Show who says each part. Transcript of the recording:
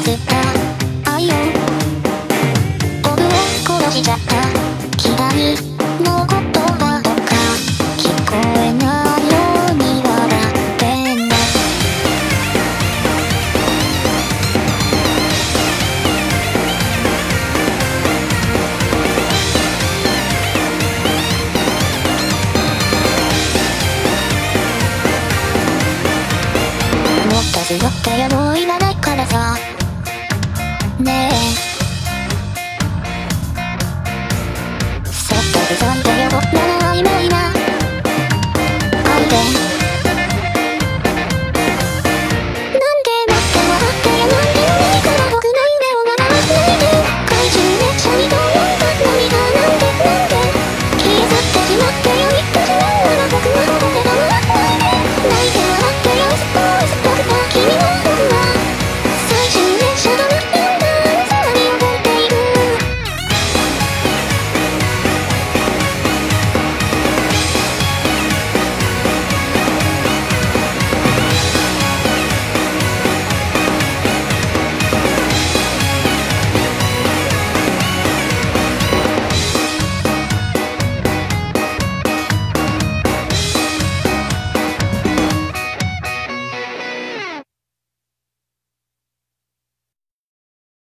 Speaker 1: させた愛を。僕は殺しちゃった。左の言葉とか聞こえないように笑ってんだ「もっと強くてやもういらないからさ」ね。えセットで残ってよな